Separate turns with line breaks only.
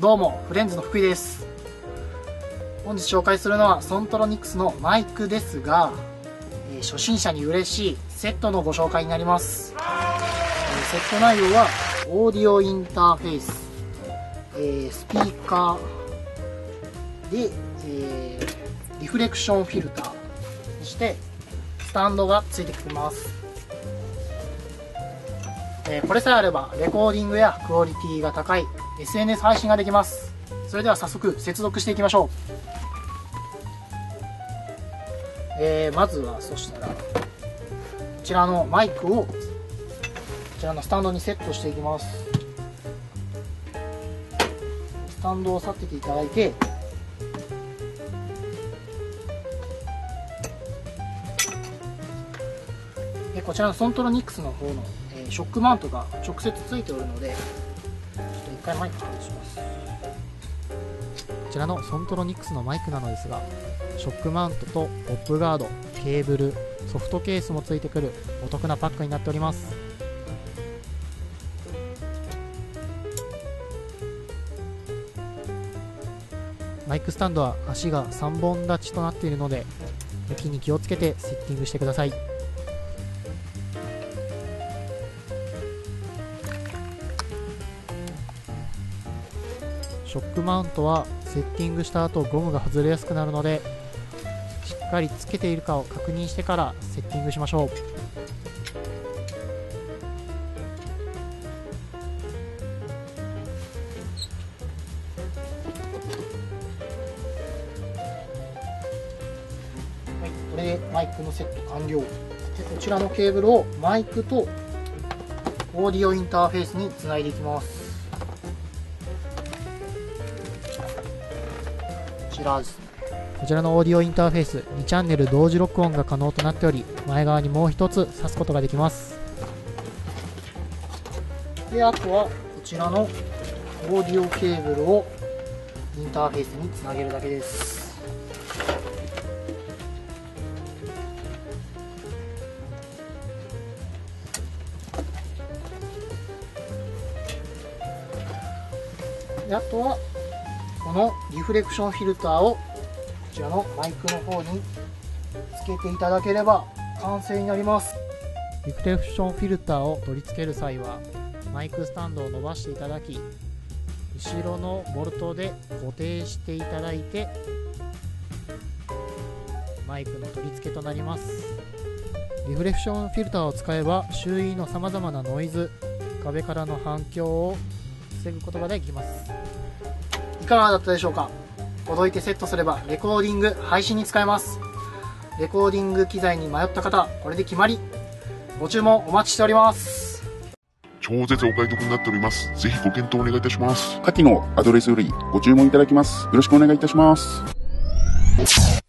どうもフレンズの福井です。本日紹介するのはソントロニクスのマイクですが、えー初心者に嬉しいセットのご紹介になります、えーセット内容はオーディオインターフェース、えースピーカーで、えーリフレクションフィルターそしてスタンドがついてきます。えこれさえあればレコーディングやクオリティが高い SNS 配信ができます。それでは早速接続していきましょう、えーまずはそしたらこちらのマイクをこちらのスタンドにセットしていきます。スタンドを去ってていただいてこちらのソントロニックスの方の、えーショックマウントが直接ついておるので一回マイク外します
こちらのソントロニクスのマイクなのですがショックマウントとポップガードケーブルソフトケースもついてくるお得なパックになっております。マイクスタンドは足が3本立ちとなっているので向きに気をつけてセッティングしてください。ショックマウントはセッティングした後ゴムが外れやすくなるのでしっかりつけているかを確認してからセッティングしましょう。
はい、これでマイクのセット完了。でこちらのケーブルをマイクとオーディオインターフェースにつないでいきます。ちらですね
こちらのオーディオインターフェース2チャンネル同時録音が可能となっており前側にもう一つ挿すことができます。
であとはこちらのオーディオケーブルをインターフェースにつなげるだけです。であとはこのリフレクションフィルターをこちらのマイクの方につけていただければ完成になります。
リフレクションフィルターを取り付ける際はマイクスタンドを伸ばしていただき後ろのボルトで固定していただいてマイクの取り付けとなります。リフレクションフィルターを使えば周囲のさまざまなノイズ壁からの反響を防ぐことができます。
いかがだったでしょうか？届いてセットすればレコーディング配信に使えますレコーディング機材に迷った方これで決まりご注文お待ちしております
超絶お買い得になっております。ぜひご検討お願いいたします。
下記のアドレスよりご注文いただきます。よろしくお願いいたします。